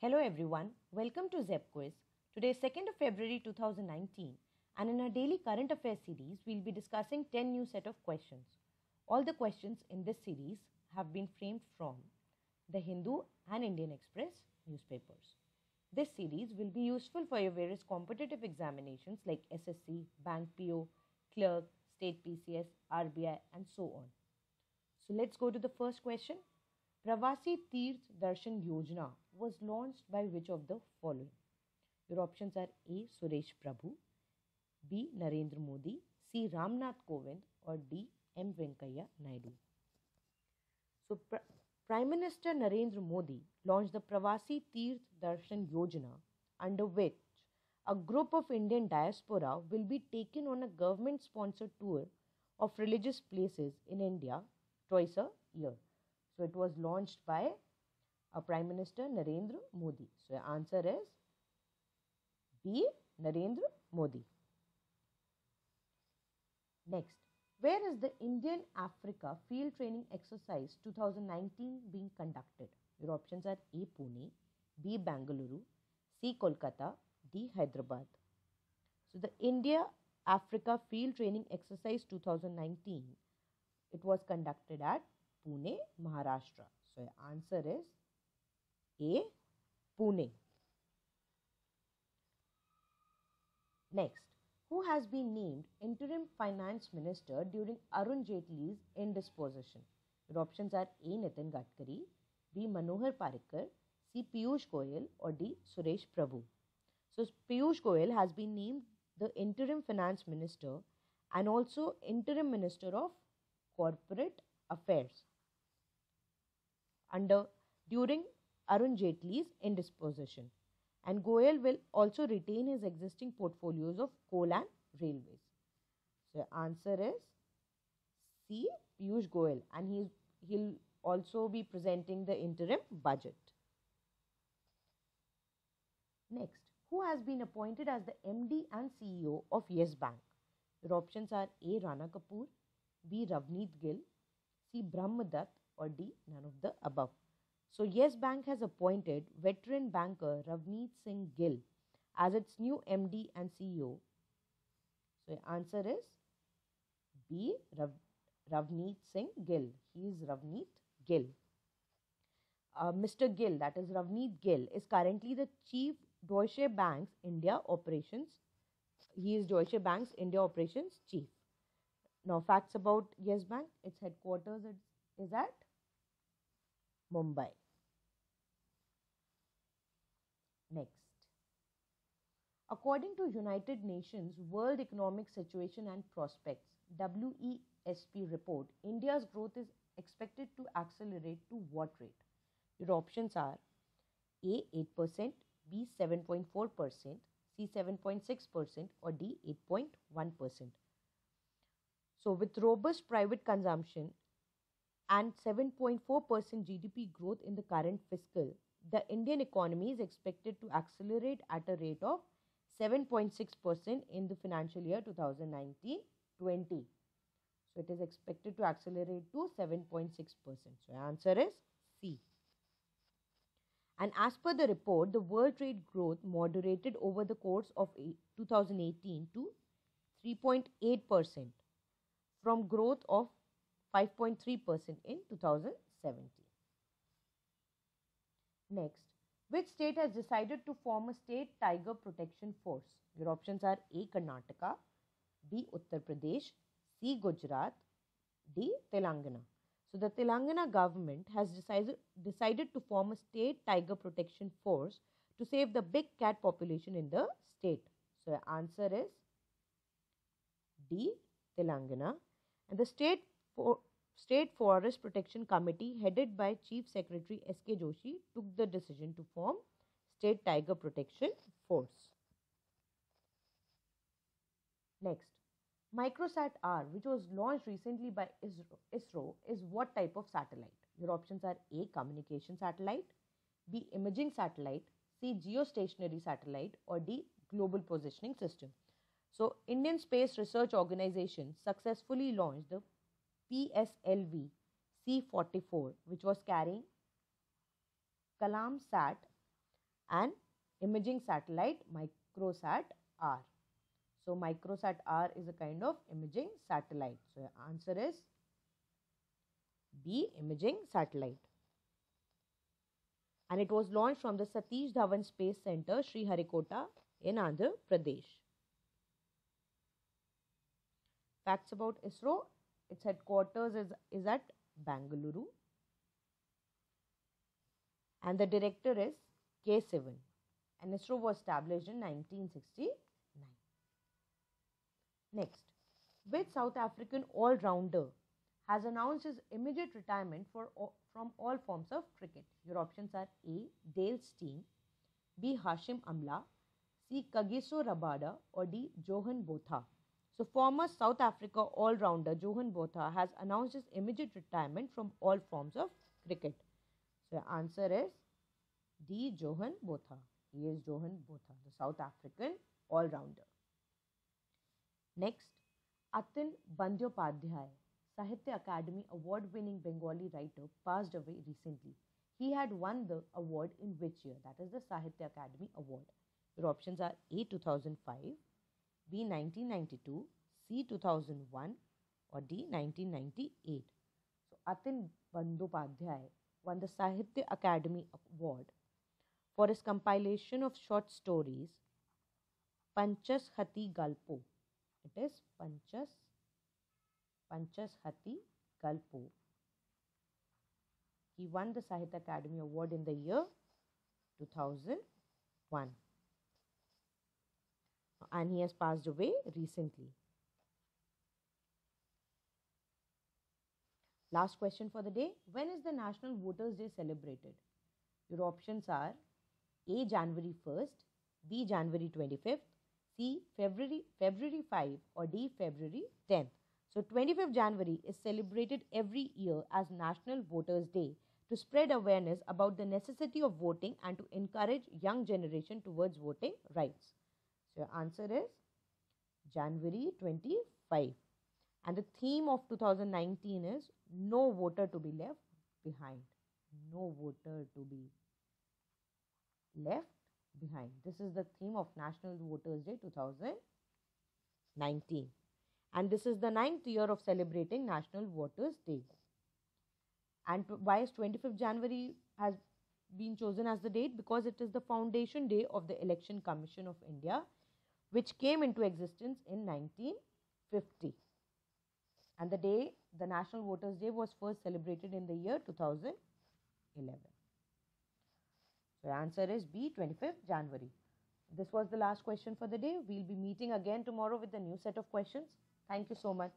Hello everyone, welcome to ZebQuiz. Today is 2nd of February 2019 and in our daily current affairs series we'll be discussing 10 new set of questions. All the questions in this series have been framed from the Hindu and Indian Express newspapers. This series will be useful for your various competitive examinations like SSC, Bank PO, Clerk, State PCS, RBI and so on. So let's go to the first question. Pravasi Tirth Darshan Yojana was launched by which of the following? Your options are A. Suresh Prabhu, B. Narendra Modi, C. Ramnath Kovind, or D. M. Venkaiah Naidu. So, Pr- Prime Minister Narendra Modi launched the Pravasi Tirth Darshan Yojana, under which a group of Indian diaspora will be taken on a government sponsored tour of religious places in India twice a year. So it was launched by a Prime Minister Narendra Modi. So the answer is B. Narendra Modi. Next, where is the Indian Africa Field Training Exercise 2019 being conducted? Your options are A. Pune, B. Bangalore, C. Kolkata, D. Hyderabad. So the India Africa Field Training Exercise 2019 it was conducted at Pune, Maharashtra. So the answer is A. Pune. Next, who has been named interim finance minister during Arun Jaitley's indisposition? Your options are A. Nitin Gadkari, B. Manohar Parrikar, C. Piyush Goyal, or D. Suresh Prabhu. So Piyush Goyal has been named the interim finance minister and also interim minister of corporate affairs under during Arun Jaitley's indisposition. And Goyal will also retain his existing portfolios of coal and railways. So answer is C. Piyush Goyal, and he he'll also be presenting the interim budget. Next, who has been appointed as the MD and CEO of Yes Bank? Your options are A. Rana Kapoor, B. Ravneet Gill, C. Brahm Dutt, or D. None of the above. So, Yes Bank has appointed veteran banker Ravneet Singh Gill as its new MD and CEO. So, the answer is B. Rav, Ravneet Singh Gill. He is Ravneet Gill. Uh, Mr. Gill, that is Ravneet Gill, is currently the chief Deutsche Bank's India operations. He is Deutsche Bank's India operations chief. Now, facts about Yes Bank. Its headquarters is at Mumbai. Next. According to United Nations World Economic Situation and Prospects WESP report, India's growth is expected to accelerate to what rate? Your options are A 8%, B 7.4%, C 7.6%, or D 8.1%. So, with robust private consumption and 7.4% GDP growth in the current fiscal, the Indian economy is expected to accelerate at a rate of 7.6% in the financial year 2019 20. So, it is expected to accelerate to 7.6%. So, answer is C. And as per the report, the world trade growth moderated over the course of 2018 to 3.8% from growth of 5.3% in 2017. Next, which state has decided to form a state tiger protection force? Your options are A. Karnataka, B. Uttar Pradesh, C. Gujarat, D. Telangana. So the Telangana government has decided, decided to form a state tiger protection force to save the big cat population in the state. So the answer is D. Telangana. And the state for, State Forest Protection Committee, headed by Chief Secretary S.K. Joshi, took the decision to form State Tiger Protection Force. Next, Microsat R, which was launched recently by ISRO, is what type of satellite? Your options are A. Communication satellite, B. Imaging satellite, C. Geostationary satellite, or D. Global Positioning System. So, Indian Space Research Organization successfully launched the PSLV C44, which was carrying Kalam Sat and imaging satellite microsat r. So microsat r is a kind of imaging satellite. So answer is b imaging satellite. And it was launched from the Satish Dhawan Space Center, Sriharikota in Andhra Pradesh. Facts about ISRO its headquarters is, is at Bangalore and the director is K. Sivan and ISRO was established in 1969. Next, which South African all-rounder has announced his immediate retirement for, from all forms of cricket? Your options are A. Dale Steyn, B. Hashim Amla, C. Kagiso Rabada or D. Johan Botha. So, former South Africa all rounder Johan Botha has announced his immediate retirement from all forms of cricket. So, the answer is D. Johan Botha. He is Johan Botha, the South African all rounder. Next, Atin Bandyopadhyay, Sahitya Akademi award winning Bengali writer, passed away recently. He had won the award in which year? That is the Sahitya Akademi Award. Your options are A 2005, B 1992, C 2001 or D 1998. So Atin Bandyopadhyay won the Sahitya Akademi Award for his compilation of short stories Panchas Hati Galpo. It is Panchas Panchas Hati Galpo. He won the Sahitya Akademi Award in the year 2001 and he has passed away recently. Last question for the day When is the National Voters' Day celebrated? Your options are A. January 1st, B. January 25th, C. February, February 5, or D. February 10th. So, 25th January is celebrated every year as National Voters' Day to spread awareness about the necessity of voting and to encourage young generation towards voting rights. Answer is January 25. And the theme of 2019 is no voter to be left behind. No voter to be left behind. This is the theme of National Voters Day 2019. And this is the ninth year of celebrating National Voters Day. And why is 25th January has been chosen as the date? Because it is the foundation day of the Election Commission of India which came into existence in 1950. And the day, the National Voters' Day, was first celebrated in the year 2011. So, answer is B, 25th January. This was the last question for the day. We'll be meeting again tomorrow with a new set of questions. Thank you so much.